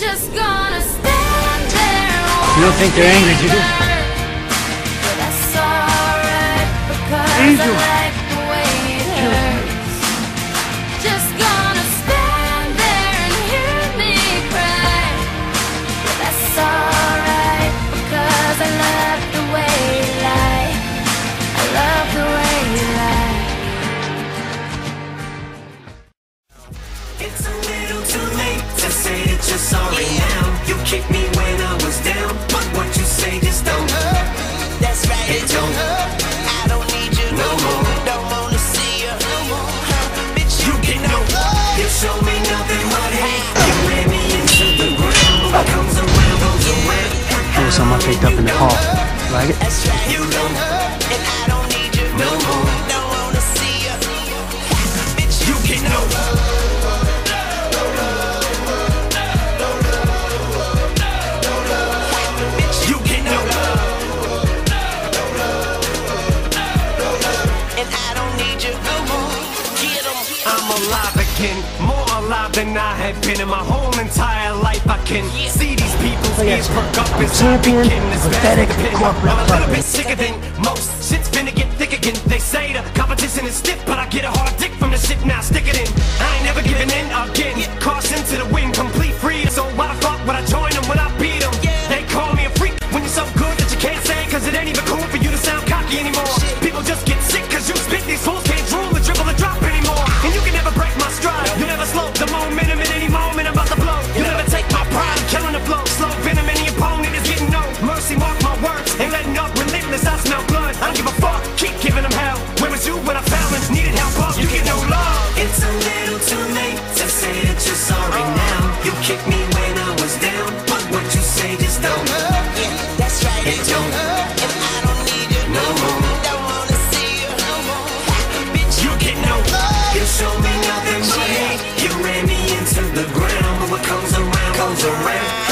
Just gonna stand there. You don't think they're angry, do you? But that's alright because Angel. I like the way it hurts. Just gonna stand there and hear me cry. But that's alright because I love the way you lie. I love the way you lie. It's a little too you're sorry now. You kicked me when I was down, but what you say just don't hurt. That's right, It don't hurt I don't need you no more. Don't wanna see you no more. Huh, Bitch, You get no love. You show me nothing but hate. You ran me into the ground. What comes around goes around. Here's some I picked up in the hall. Like it? That's right, You don't alive again, more alive than I have been in my whole entire life. I can see these people's ears perk up as I champion, begin to spaz pathetic corporate I'm a little bit sicker than most. Shit's finna get thick again. They say the competition is stiff, but I get a hard dick from the shit now. Stick it in. you're sorry now. You kicked me when I was down, but what you say is don't. It don't. And I don't need you no more. Don't wanna see you no more. You get no love. You me nothing but hate. You ran me into the ground, but what comes around comes around.